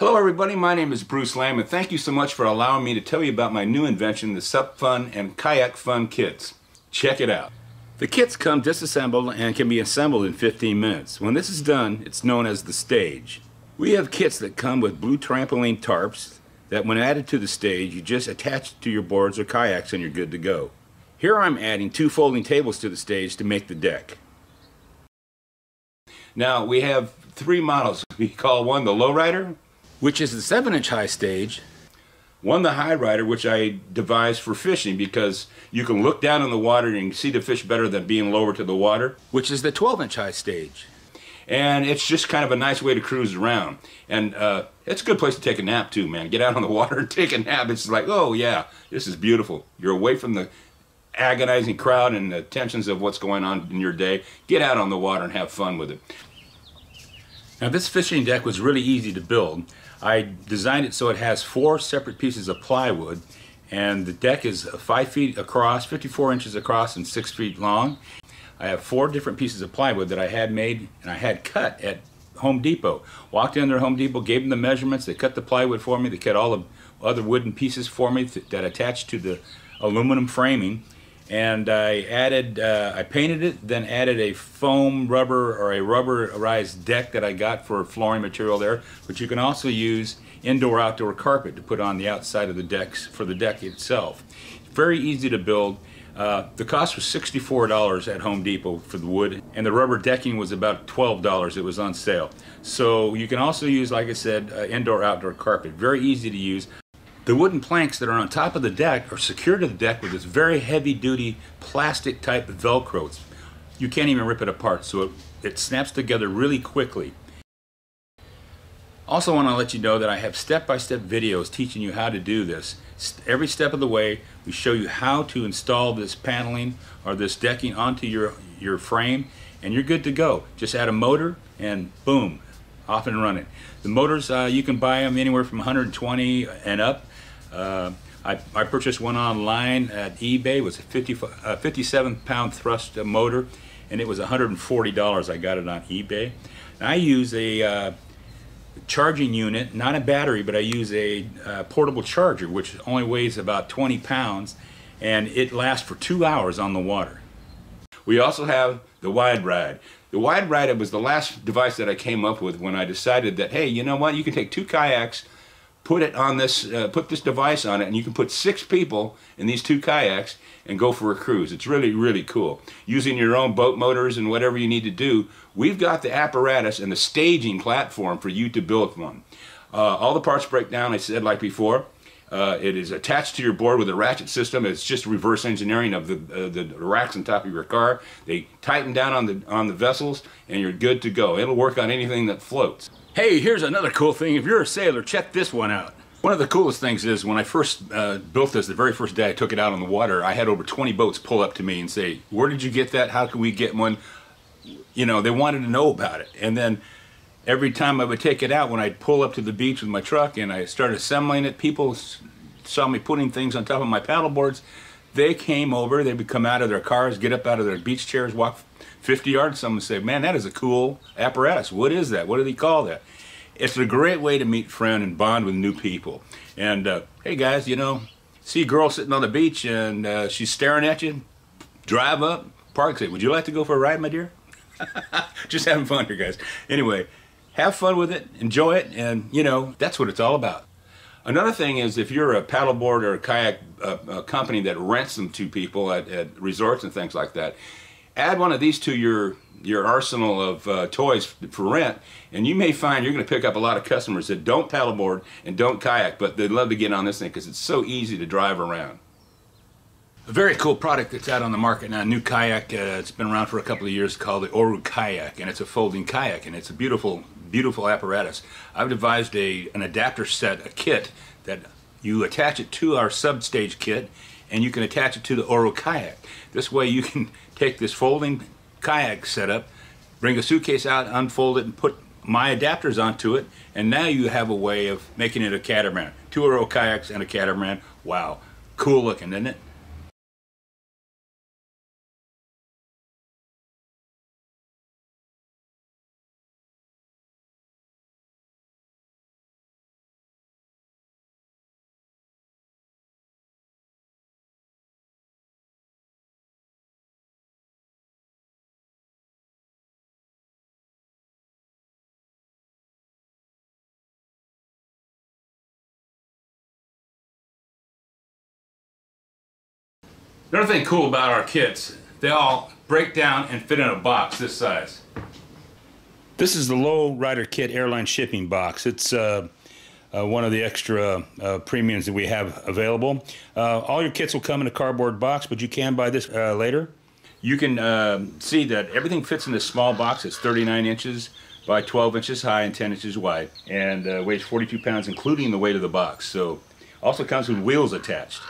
Hello everybody, my name is Bruce Lamb and thank you so much for allowing me to tell you about my new invention, the SUP Fun and Kayak Fun kits. Check it out. The kits come disassembled and can be assembled in 15 minutes. When this is done, it's known as the stage. We have kits that come with blue trampoline tarps that when added to the stage, you just attach to your boards or kayaks and you're good to go. Here I'm adding two folding tables to the stage to make the deck. Now we have three models. We call one the lowrider, which is the 7 inch high stage. One the high rider, which I devised for fishing because you can look down in the water and you can see the fish better than being lower to the water, which is the 12 inch high stage. And it's just kind of a nice way to cruise around. And uh, it's a good place to take a nap too, man. Get out on the water and take a nap. It's like, oh yeah, this is beautiful. You're away from the agonizing crowd and the tensions of what's going on in your day. Get out on the water and have fun with it. Now this fishing deck was really easy to build. I designed it so it has four separate pieces of plywood and the deck is 5 feet across, 54 inches across and 6 feet long. I have four different pieces of plywood that I had made and I had cut at Home Depot. Walked in there Home Depot, gave them the measurements, they cut the plywood for me, they cut all the other wooden pieces for me that attached to the aluminum framing and I added, uh, I painted it, then added a foam rubber or a rubberized deck that I got for flooring material there, but you can also use indoor outdoor carpet to put on the outside of the decks for the deck itself. Very easy to build. Uh, the cost was $64 at Home Depot for the wood, and the rubber decking was about $12. It was on sale. So you can also use, like I said, uh, indoor outdoor carpet. Very easy to use. The wooden planks that are on top of the deck are secured to the deck with this very heavy duty plastic type Velcro. You can't even rip it apart, so it, it snaps together really quickly. Also want to let you know that I have step-by-step -step videos teaching you how to do this. Every step of the way, we show you how to install this paneling or this decking onto your, your frame, and you're good to go. Just add a motor, and boom, off and running. The motors, uh, you can buy them anywhere from 120 and up. Uh, I, I, purchased one online at eBay. It was a 50, uh, 57 pound thrust motor and it was $140. I got it on eBay. And I use a uh, charging unit, not a battery, but I use a uh, portable charger which only weighs about 20 pounds and it lasts for two hours on the water. We also have the wide ride. The wide ride was the last device that I came up with when I decided that, hey, you know what, you can take two kayaks put it on this, uh, put this device on it, and you can put six people in these two kayaks and go for a cruise. It's really, really cool. Using your own boat motors and whatever you need to do, we've got the apparatus and the staging platform for you to build one. Uh, all the parts break down, I said like before. Uh, it is attached to your board with a ratchet system. It's just reverse engineering of the, uh, the racks on top of your car. They tighten down on the, on the vessels and you're good to go. It'll work on anything that floats. Hey, here's another cool thing. If you're a sailor, check this one out. One of the coolest things is when I first uh, built this, the very first day I took it out on the water, I had over 20 boats pull up to me and say, where did you get that? How can we get one? You know, they wanted to know about it. And then every time I would take it out, when I'd pull up to the beach with my truck and I started assembling it, people saw me putting things on top of my paddle boards. They came over, they would come out of their cars, get up out of their beach chairs, walk 50 yards, someone say, man, that is a cool apparatus. What is that? What do they call that? It's a great way to meet friends and bond with new people. And uh, hey guys, you know, see a girl sitting on the beach and uh, she's staring at you, drive up, park, say, would you like to go for a ride, my dear? Just having fun here, guys. Anyway, have fun with it, enjoy it, and you know, that's what it's all about. Another thing is if you're a paddleboard or a kayak uh, a company that rents them to people at, at resorts and things like that, add one of these to your your arsenal of uh, toys for rent and you may find you're going to pick up a lot of customers that don't paddleboard and don't kayak but they'd love to get on this thing because it's so easy to drive around. A very cool product that's out on the market now, a new kayak, uh, it's been around for a couple of years called the Oru Kayak and it's a folding kayak and it's a beautiful, beautiful apparatus. I've devised a, an adapter set, a kit that you attach it to our SUP-stage kit and you can attach it to the Oru Kayak. This way you can take this folding kayak setup, bring a suitcase out, unfold it, and put my adapters onto it, and now you have a way of making it a catamaran. Two Oru kayaks and a catamaran. Wow, cool looking, isn't it? Another thing cool about our kits, they all break down and fit in a box this size. This is the Low Rider Kit airline shipping box. It's uh, uh, one of the extra uh, premiums that we have available. Uh, all your kits will come in a cardboard box, but you can buy this uh, later. You can um, see that everything fits in this small box. It's 39 inches by 12 inches high and 10 inches wide, and uh, weighs 42 pounds, including the weight of the box. So, also comes with wheels attached.